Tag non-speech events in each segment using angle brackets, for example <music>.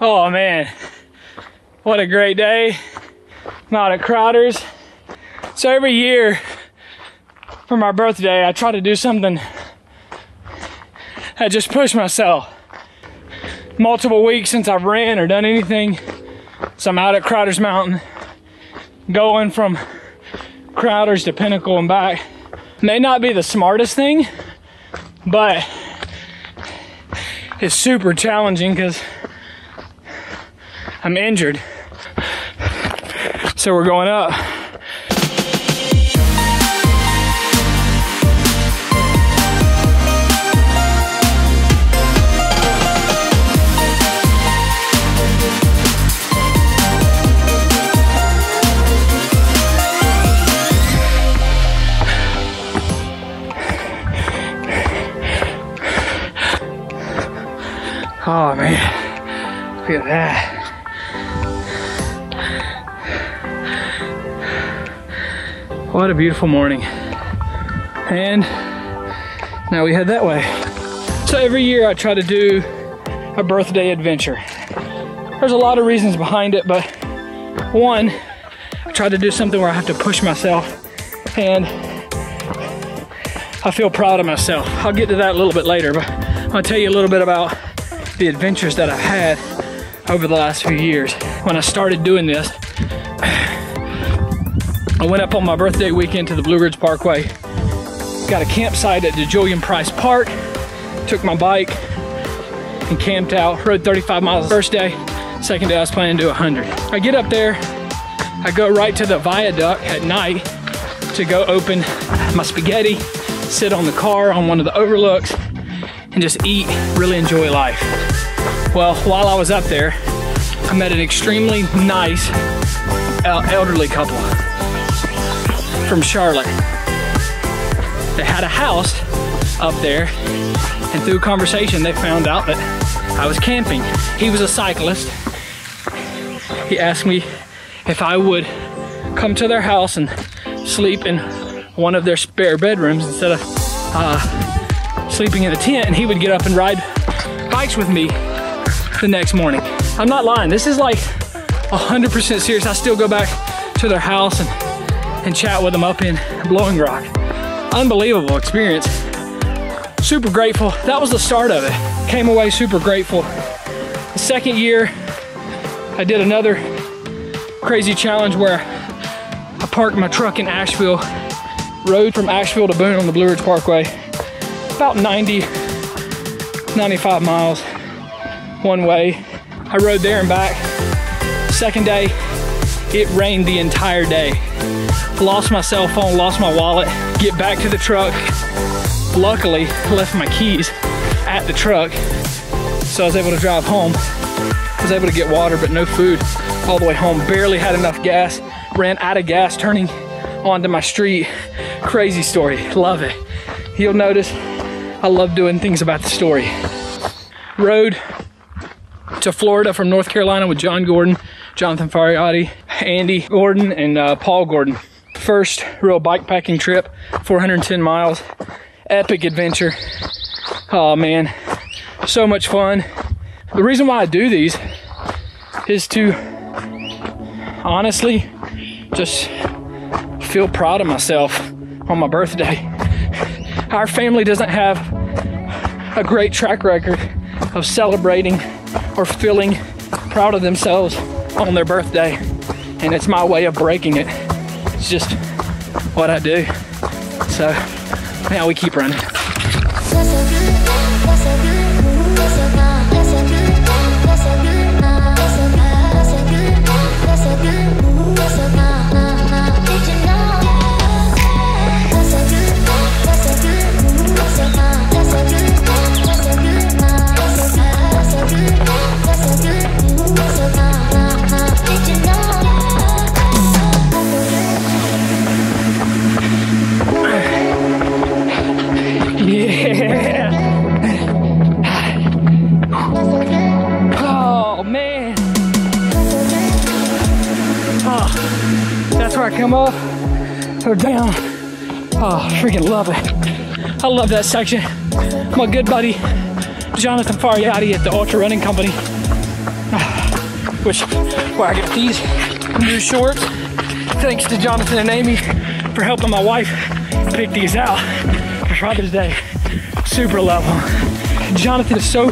Oh man, what a great day. I'm out at Crowder's. So every year for my birthday, I try to do something. I just push myself. Multiple weeks since I've ran or done anything. So I'm out at Crowder's Mountain, going from Crowder's to Pinnacle and back. May not be the smartest thing, but it's super challenging because I'm injured. So we're going up. Oh man, look at that. What a beautiful morning. And now we head that way. So every year I try to do a birthday adventure. There's a lot of reasons behind it, but one, I try to do something where I have to push myself and I feel proud of myself. I'll get to that a little bit later, but I'll tell you a little bit about the adventures that I've had over the last few years. When I started doing this, I went up on my birthday weekend to the Blue Ridge Parkway, got a campsite at the Julian Price Park, took my bike and camped out, rode 35 miles the first day. Second day I was planning to do 100. I get up there, I go right to the viaduct at night to go open my spaghetti, sit on the car on one of the overlooks, and just eat, really enjoy life. Well, while I was up there, I met an extremely nice elderly couple from Charlotte. They had a house up there, and through conversation, they found out that I was camping. He was a cyclist. He asked me if I would come to their house and sleep in one of their spare bedrooms instead of uh, sleeping in a tent, and he would get up and ride bikes with me the next morning. I'm not lying. This is like 100% serious. I still go back to their house and and chat with them up in Blowing Rock. Unbelievable experience. Super grateful. That was the start of it. Came away super grateful. The second year, I did another crazy challenge where I parked my truck in Asheville, rode from Asheville to Boone on the Blue Ridge Parkway, about 90, 95 miles one way. I rode there and back. Second day, it rained the entire day lost my cell phone, lost my wallet, get back to the truck. Luckily, left my keys at the truck, so I was able to drive home. I was able to get water, but no food all the way home. Barely had enough gas, ran out of gas turning onto my street. Crazy story, love it. You'll notice I love doing things about the story. Rode to Florida from North Carolina with John Gordon, Jonathan Fariotti, Andy Gordon, and uh, Paul Gordon first real bike packing trip, 410 miles, epic adventure. Oh man, so much fun. The reason why I do these is to honestly just feel proud of myself on my birthday. Our family doesn't have a great track record of celebrating or feeling proud of themselves on their birthday, and it's my way of breaking it. It's just what I do. So now we keep running. Come up or down. Oh, freaking love it. I love that section. My good buddy, Jonathan Fariotti at the Ultra Running Company. Ah, which where I got these new shorts. Thanks to Jonathan and Amy for helping my wife pick these out for Father's Day. Super love them. Jonathan is so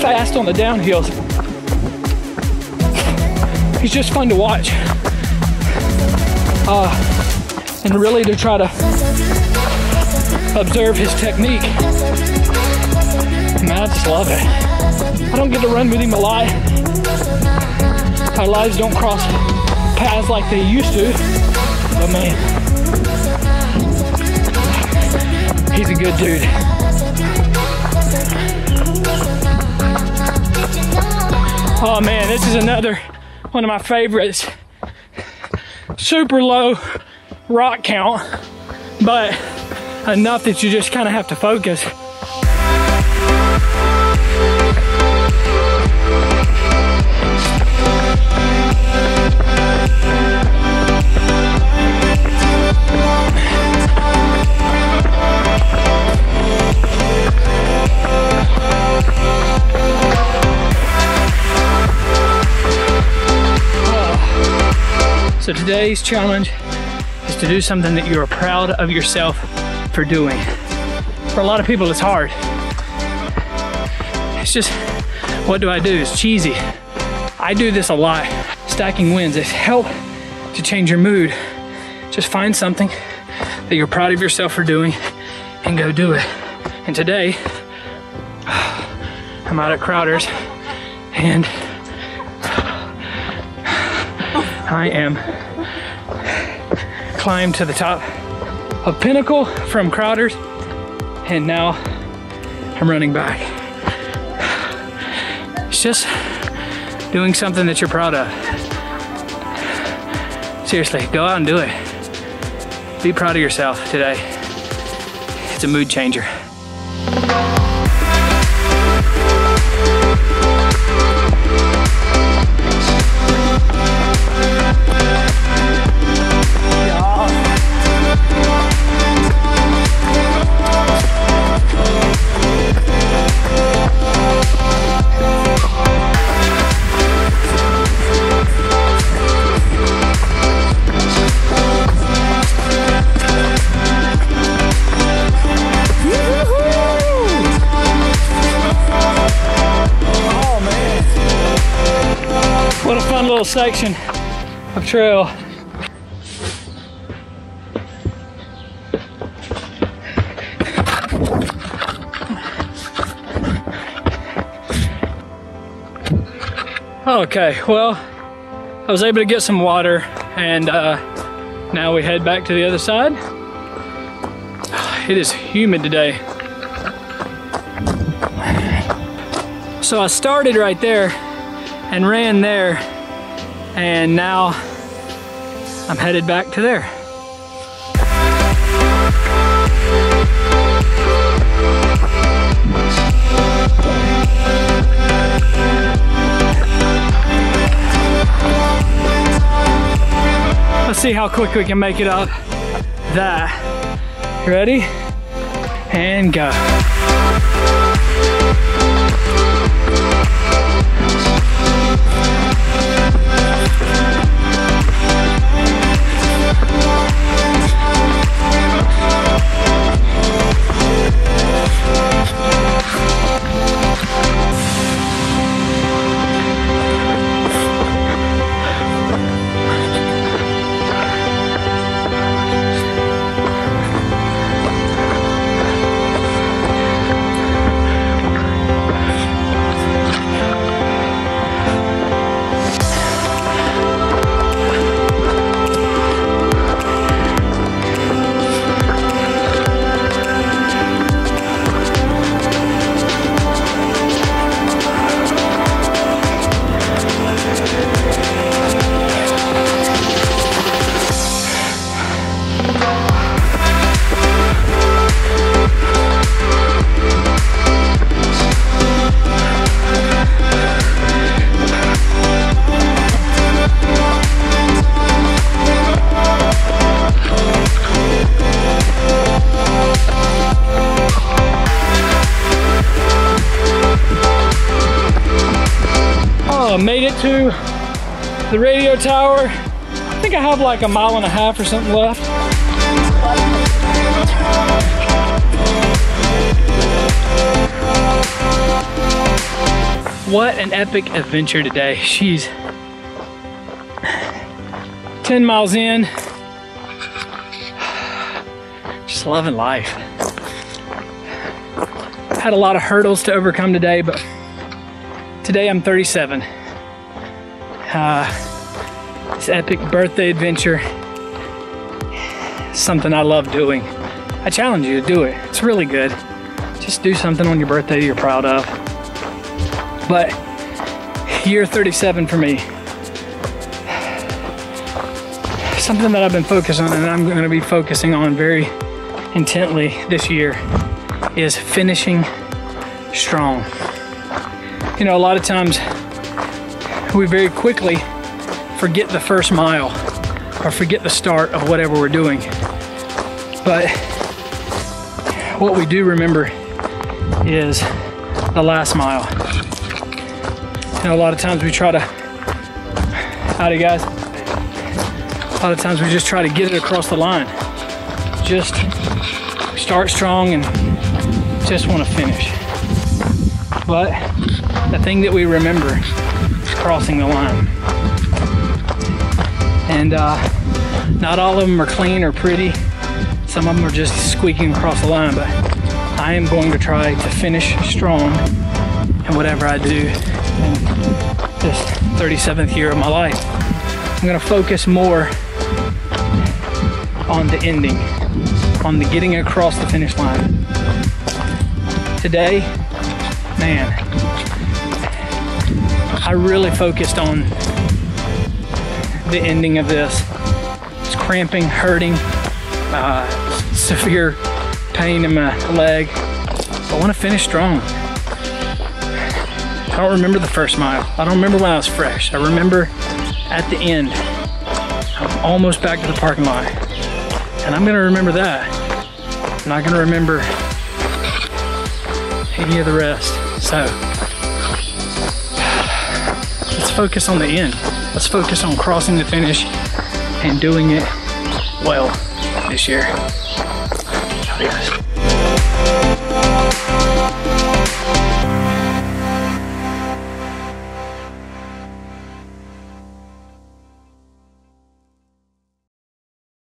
fast on the downhills. He's just fun to watch. Uh, and really to try to observe his technique. Man, I just love it. I don't get to run with him a lot. Our lives don't cross paths like they used to, but man, he's a good dude. Oh man, this is another one of my favorites. Super low rock count, but enough that you just kind of have to focus. Today's challenge is to do something that you are proud of yourself for doing. For a lot of people, it's hard. It's just, what do I do? It's cheesy. I do this a lot. Stacking wins. It's help to change your mood. Just find something that you're proud of yourself for doing and go do it. And today, <sighs> I'm out at Crowder's and I am climbed to the top of Pinnacle from Crowder's and now I'm running back. It's just doing something that you're proud of. Seriously, go out and do it. Be proud of yourself today. It's a mood changer. Little section of trail. Okay, well, I was able to get some water and uh, now we head back to the other side. <sighs> It is humid today. So I started right there and ran there and now I'm headed back to there. Let's see how quick we can make it up that. Ready? And go. The radio tower. I think I have like a mile and a half or something left. What an epic adventure today. She's 10 miles in. <sighs> Just loving life. Had a lot of hurdles to overcome today, but today I'm 37. Uh, this epic birthday adventure something I love doing. I challenge you to do it. It's really good. Just do something on your birthday you're proud of. But year 37 for me. Something that I've been focused on and I'm going to be focusing on very intently this year is finishing strong. You know, a lot of times we very quickly forget the first mile or forget the start of whatever we're doing. But what we do remember is the last mile. Know, a lot of times we try to, howdy guys. A lot of times we just try to get it across the line. Just start strong and just want to finish. But the thing that we remember crossing the line. And uh, not all of them are clean or pretty. Some of them are just squeaking across the line, but I am going to try to finish strong in whatever I do in this 37th year of my life. I'm gonna focus more on the ending, on the getting across the finish line. Today, man, I really focused on the ending of this. It's cramping, hurting, uh, severe pain in my leg. I want to finish strong. I don't remember the first mile. I don't remember when I was fresh. I remember at the end, I'm almost back to the parking lot. And I'm gonna remember that. I'm not gonna remember any of the rest. So, let's focus on the end. Let's focus on crossing the finish and doing it well this year.